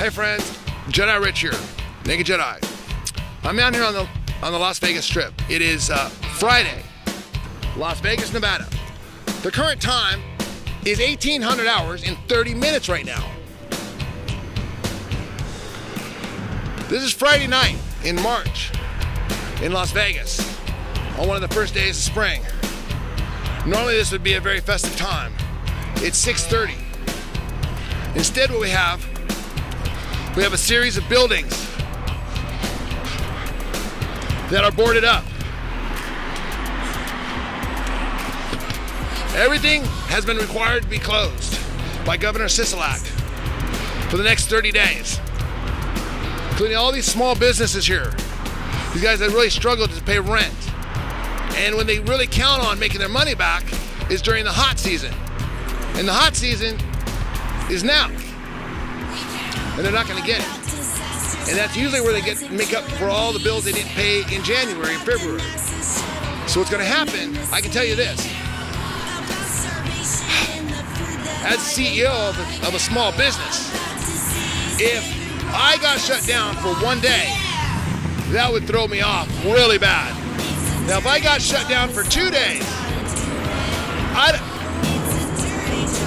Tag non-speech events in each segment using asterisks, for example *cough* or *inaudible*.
Hey friends, Jedi Rich here, Naked Jedi. I'm out here on the on the Las Vegas Strip. It is uh, Friday, Las Vegas, Nevada. The current time is 1800 hours and 30 minutes right now. This is Friday night in March in Las Vegas on one of the first days of spring. Normally this would be a very festive time. It's 6:30. Instead what we have we have a series of buildings that are boarded up. Everything has been required to be closed by Governor Sisolak for the next 30 days, including all these small businesses here. These guys that really struggle to pay rent. And when they really count on making their money back is during the hot season. And the hot season is now. And they're not going to get it. And that's usually where they get make up for all the bills they didn't pay in January and February. So what's going to happen, I can tell you this. As CEO of a, of a small business, if I got shut down for one day, that would throw me off really bad. Now, if I got shut down for two days, I'd,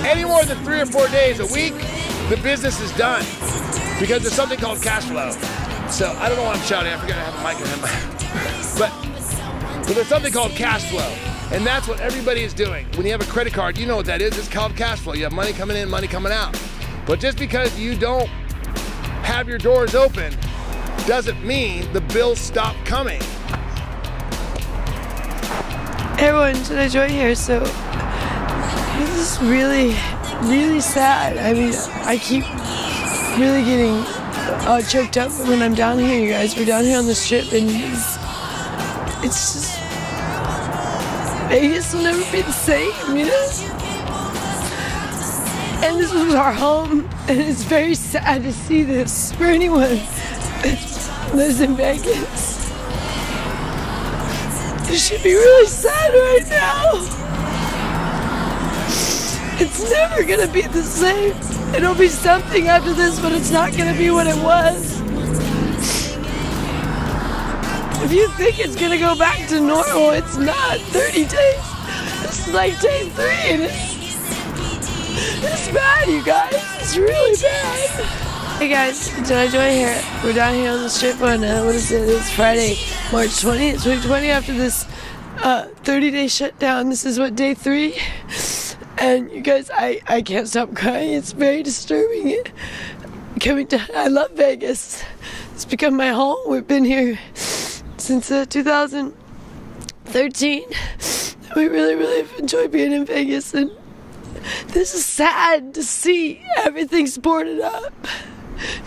any more than three or four days a week, the business is done because there's something called cash flow. So I don't know why I'm shouting. I forgot to have a mic in my. *laughs* But, but there's something called cash flow. And that's what everybody is doing. When you have a credit card, you know what that is. It's called cash flow. You have money coming in, money coming out. But just because you don't have your doors open doesn't mean the bills stop coming. Everyone, Jedi Joy here. So this is really, really sad. I mean, I keep really getting uh, choked up when I'm down here, you guys. We're down here on the strip, and it's, it's just Vegas will never be the same, you know. And this was our home, and it's very sad to see this for anyone that lives in Vegas. It should be really sad right now. It's never gonna be the same. It'll be something after this, but it's not gonna be what it was. If you think it's gonna go back to normal, it's not. 30 days. This is like day three, and it's it's bad, you guys. It's really bad. Hey guys, Jedi Joy here. We're down here on the strip on, uh, what is it? It's Friday, March 20th, 2020 after this uh, 30 day shutdown. This is what, day three? And you guys, I, I can't stop crying. It's very disturbing. Coming to, I love Vegas. It's become my home. We've been here since uh, 2013. We really, really enjoyed being in Vegas. And this is sad to see. Everything's boarded up.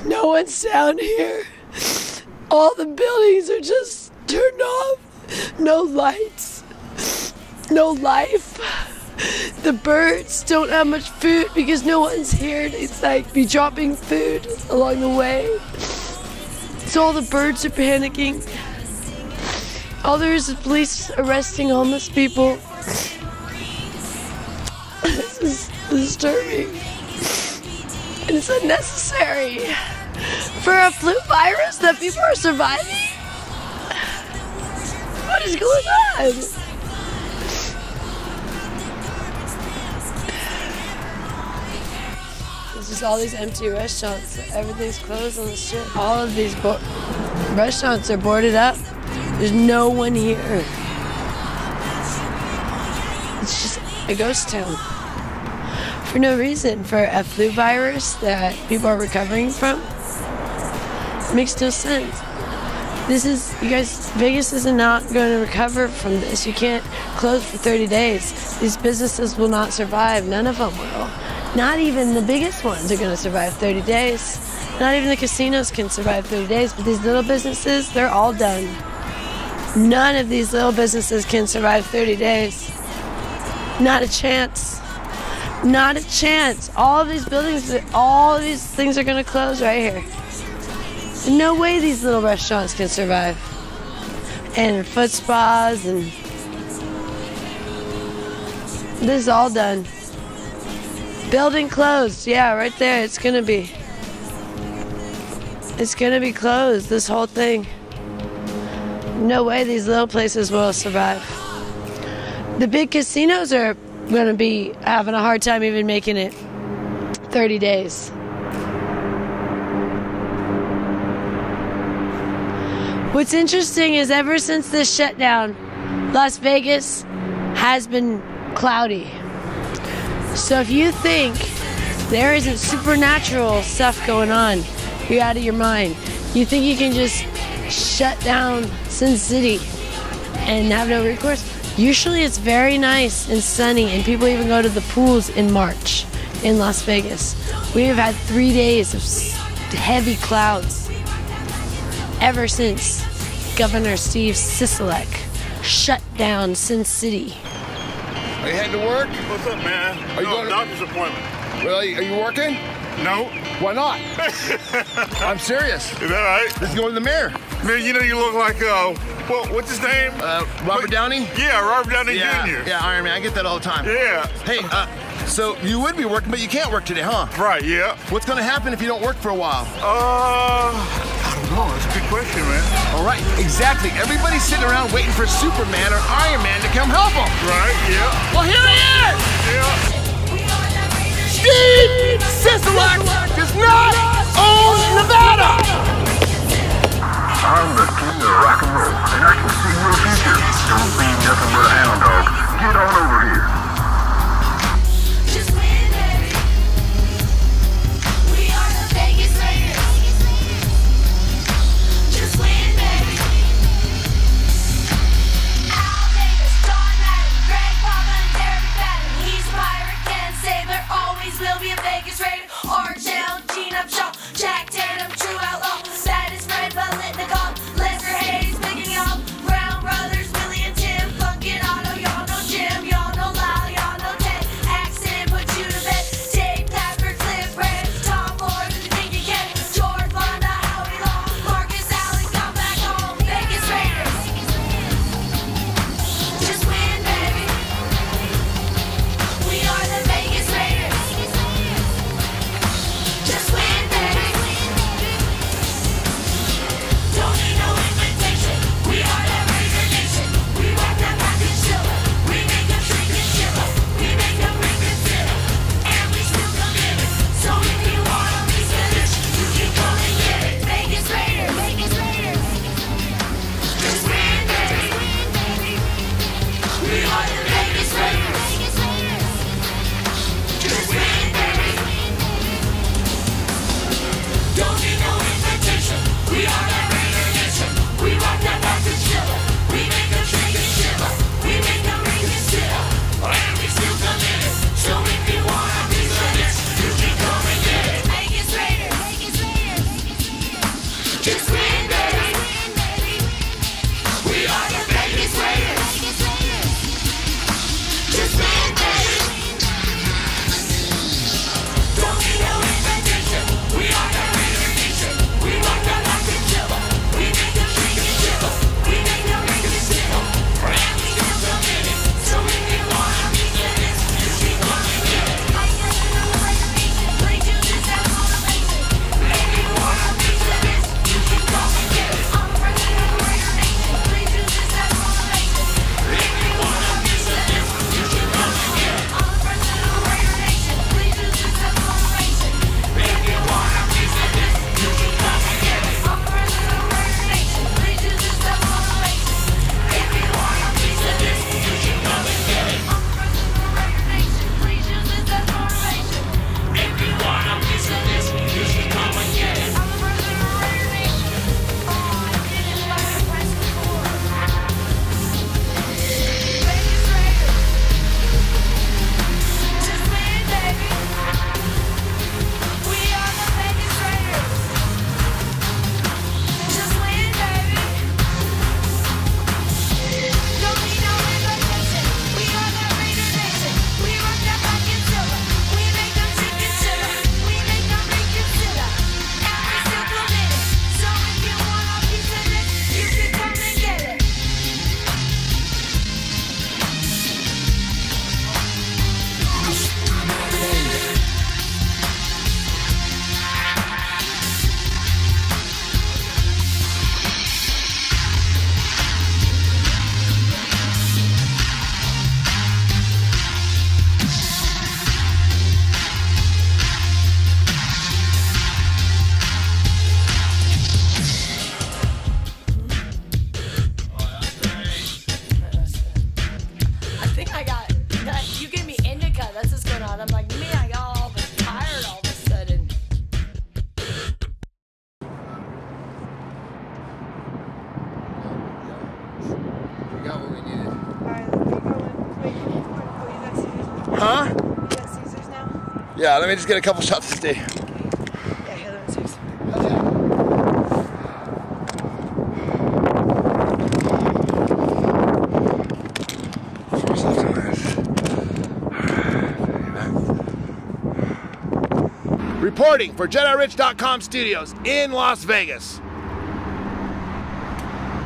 No one's down here. All the buildings are just turned off. No lights. No life. The birds don't have much food because no one's here. It's like be dropping food along the way. So all the birds are panicking. All there is is police arresting homeless people. *laughs* This is disturbing. And it's unnecessary. For a flu virus that people are surviving? What is going on? There's just all these empty restaurants. Everything's closed on the strip. All of these restaurants are boarded up. There's no one here. It's just a ghost town. For no reason. For a flu virus that people are recovering from. makes no sense. This is, you guys, Vegas is not going to recover from this. You can't close for 30 days. These businesses will not survive. None of them will. Not even the biggest ones are going to survive 30 days. Not even the casinos can survive 30 days, but these little businesses, they're all done. None of these little businesses can survive 30 days. Not a chance. Not a chance. All these buildings, all these things are going to close right here. No way these little restaurants can survive. And foot spas and this is all done. Building closed. Yeah, right there. It's gonna be. it's gonna be closed. This whole thing. No way these little places will survive. The big casinos are gonna be having a hard time even making it 30 days. What's interesting is ever since this shutdown, Las Vegas has been cloudy. So if you think there isn't supernatural stuff going on, you're out of your mind. You think you can just shut down Sin City and have no recourse? Usually it's very nice and sunny, and people even go to the pools in March in Las Vegas. We have had three days of heavy clouds ever since Governor Steve Sisolak shut down Sin City. Are you heading to work? What's up, man? Are you no, going to- doctor's appointment? Well, are you, working? No. Why not? *laughs* I'm serious. Is that right? Let's go in the mirror. Man, you know you look like, uh, well, what's his name? Uh, Robert Downey? Yeah, Robert Downey Yeah, Jr. yeah, Iron Man. I get that all the time. Yeah. Hey, uh, so you would be working, but you can't work today, huh? Right, yeah. What's gonna happen if you don't work for a while? Uh, I don't know. That's a good question, man. All right, exactly. Everybody's sitting around waiting for Superman or Iron Man to come help them. Right, yeah. Well, here he is! Yeah. Steve Sisolak does not own Nevada! I'm the king of rock and roll, and I can see your future. Don't be nothing but a Yeah, let me just get a couple shots me taste. Reporting for JediRich.com studios in Las Vegas.